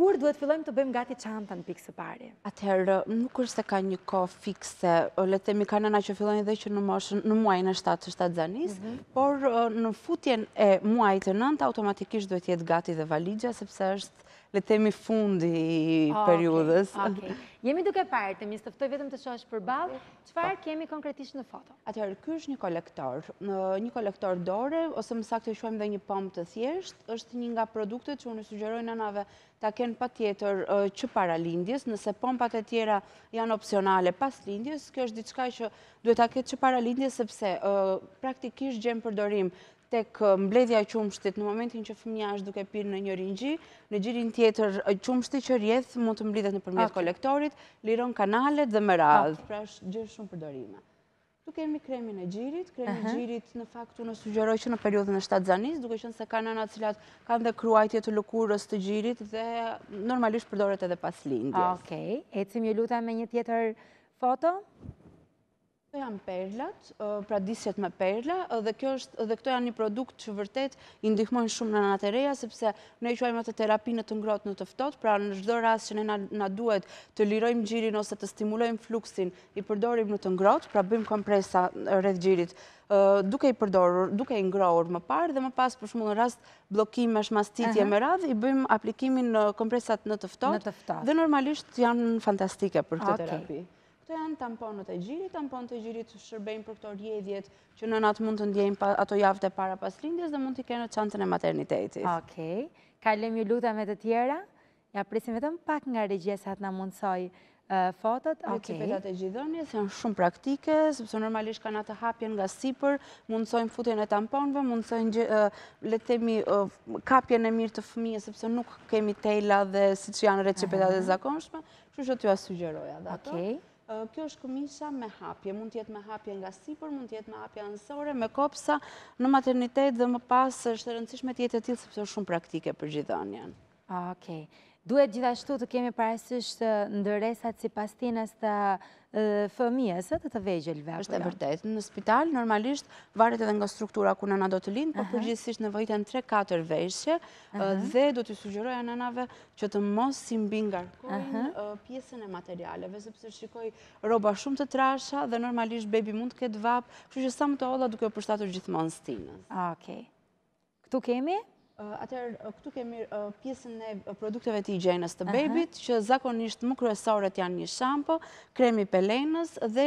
Kur duhet të fillojmë të bëjmë gati çantën pikë së pari? Atëherë, nuk është se ka një kohë fikse, le të themi ka nëna që fillojnë dhe që në moshën në muajin e 7 të shtatzënisë, mm -hmm. por në futjen e muajit të 9 automatikisht duhet të jetë gati dhe valixha sepse është le të themi fundi i ah, periudhës. Okay, okay. Jemi duke parë, Temis, të ftoj vetëm të shohësh përballë, Çfarë kemi konkretisht në foto? Atëherë, ky është një kolektor. Një kolektor dore, ose më saktë e quajmë dhe një pompë të thjeshtë, është një nga produktet që unë u sugjeroj nënave ta kenë patjetër që para lindjes, nëse pompat e tjera janë opsionale pas lindjes, kjo është diçka që duhet ta ketë që para lindjes sepse praktikisht gjen përdorim tek mbledhja e qumështit, në momentin që fëmija është duke pirë në njërin gji, në gjirin tjetër, qumështi që rrjedh mund të mblidhet nëpërmjet kolektorit, liron kanalet dhe me radhë, pra është gjen shumë përdorime. Këtu kemi kremin e gjirit, kremin e gjirit në fakt unë e sugjeroj që në periudhën e shtatzënisë, duke qenë se ka nëna të cilat kanë dhe kruajtje të lëkurës të gjirit dhe normalisht përdoret edhe pas lindjes. Okej, ecim ju lutem me një tjetër foto. Këto janë perlat, pra disqet me perla, dhe kjo është dhe këto janë një produkt që vërtet i ndihmojnë shumë nënat e reja, sepse ne e quajmë atë terapi në të ngrohtë në të ftohtë, pra në çdo rast që ne na duhet të lirojmë gjirin ose të stimulojmë fluksin, i përdorim në të ngrohtë, pra bëjmë kompresa rreth gjirit duke i përdorur, duke i ngrohur më parë dhe më pas për shembull në rast bllokimesh, mastiti e me radhë, i bëjmë aplikimin, kompresat në të ftohtë dhe normalisht janë fantastike për këtë terapi. Këto janë tamponët e gjirit, tamponët e gjirit shërbejnë për këto rrjedhjet që nënat mund të ndjejnë ato javët e para pas lindjes dhe mund t'i kenë në çantën e maternitetit. Okej, kalojmë ju lutem me të tjera, ja presim vetëm pak nga regjia sa të na mundësojë fotot. Reçipetat e gjidhënies janë shumë praktike, sepse normalisht kanë atë hapjen nga sipër, mundësojnë futjen e tamponëve, mundësojnë, le të themi, kapjen e mirë të fëmijës, sepse nuk kemi tela dhe siç janë reçipetat e zakonshme, Kështu që do t'jua sugjeroja dhe ato. Kjo është këmisha me hapje, mund të jetë me hapje nga sipër, mund të jetë me hapje anësore, me kopsa, në maternitet dhe më pas është e rëndësishme të jetë e tillë, sepse është shumë praktike për gjidhënien. Okej. Duhet gjithashtu të kemi parasysh ndërresat sipas stinës të fëmijës, edhe të vegjelve. jo? Është e vërtetë, në spital, normalisht, varet edhe nga struktura ku nëna do të lindë, po përgjithësisht nevojiten 3-4 veshje, dhe do t'i sugjeroja nënave që të mos i mbingarkojnë pjesën e materialeve, sepse shikoj rroba shumë të trasha dhe normalisht bebi mund të ketë vapë, kështu që sa më të holla duke u përshtatur gjithmonë stinës. Okej. Këtu kemi? Atëherë, këtu kemi pjesën e produkteve të higjienës të bebit, që zakonisht më kryesoret janë një shampo, kremi i pelenës dhe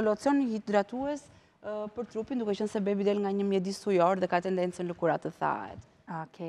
locioni hidratues për trupin, duke qenë se bebi del nga një mjedis ujor dhe ka tendencën lëkura të thahet. Oke.